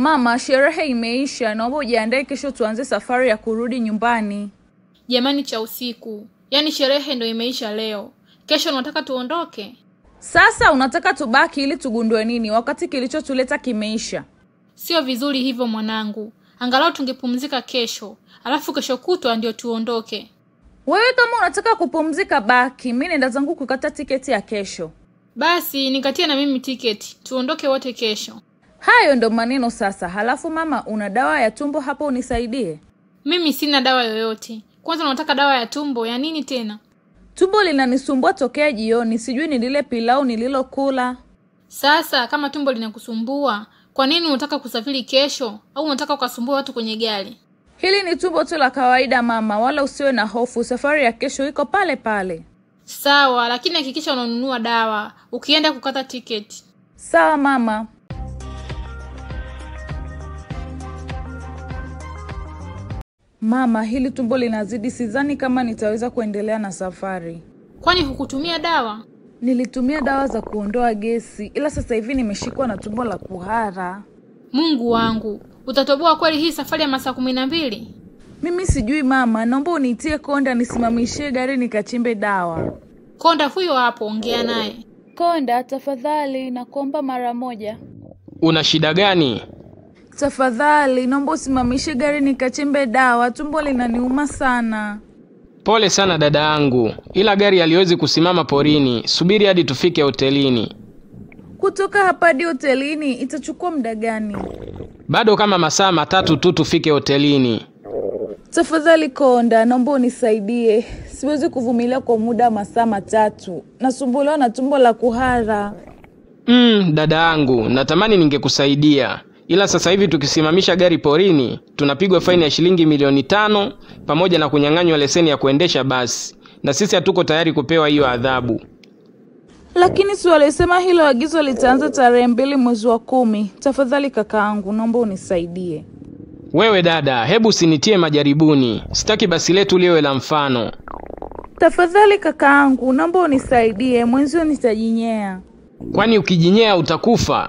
Mama, sherehe imeisha, naomba ujiandae, kesho tuanze safari ya kurudi nyumbani. Jamani, cha usiku, yaani sherehe ndo imeisha leo, kesho unataka tuondoke? Sasa unataka tubaki ili tugundue nini wakati kilichotuleta kimeisha? Sio vizuri hivyo mwanangu, angalau tungepumzika kesho, alafu kesho kutwa ndio tuondoke. Wewe kama unataka kupumzika baki, mi nenda zangu kukata tiketi ya kesho. Basi nikatie na mimi tiketi, tuondoke wote kesho. Hayo ndo maneno sasa. Halafu mama, una dawa ya tumbo hapo, unisaidie. Mimi sina dawa yoyote. Kwanza unataka dawa ya tumbo ya nini tena? Tumbo linanisumbua tokea jioni, sijui ni lile pilau nililokula. Sasa kama tumbo linakusumbua, kwa nini unataka kusafiri kesho? Au unataka ukasumbua watu kwenye gari? Hili ni tumbo tu la kawaida mama, wala usiwe na hofu. Safari ya kesho iko pale pale. Sawa, lakini hakikisha unanunua dawa ukienda kukata tiketi. Sawa mama. Mama, hili tumbo linazidi, sidhani kama nitaweza kuendelea na safari. Kwani hukutumia dawa? Nilitumia dawa za kuondoa gesi, ila sasa hivi nimeshikwa na tumbo la kuhara. Mungu wangu, utatoboa kweli hii safari ya masaa kumi na mbili? Mimi sijui mama, naomba uniitie konda nisimamishie gari nikachimbe dawa. Konda huyo hapo, ongea naye. Konda, tafadhali nakuomba mara moja. Una shida gani? Tafadhali naomba usimamishe gari nikachembe dawa, tumbo linaniuma sana. Pole sana dada yangu, ila gari haliwezi kusimama porini. Subiri hadi tufike hotelini. Kutoka hapa hadi hotelini itachukua muda gani? Bado kama masaa matatu tu tufike hotelini. Tafadhali Konda, naomba unisaidie. Siwezi kuvumilia kwa muda wa masaa matatu, nasumbuliwa na tumbo la kuhara. Mm, dada yangu, natamani ningekusaidia, ila sasa hivi tukisimamisha gari porini tunapigwa faini ya shilingi milioni tano pamoja na kunyang'anywa leseni ya kuendesha basi, na sisi hatuko tayari kupewa hiyo adhabu. Lakini si walisema hilo agizo litaanza tarehe mbili mwezi wa kumi. Tafadhali kakaangu, naomba unisaidie. Wewe dada, hebu usinitie majaribuni, sitaki basi letu liwe la mfano. Tafadhali kakaangu, naomba unisaidie, mwenzio nitajinyea. Kwani ukijinyea utakufa?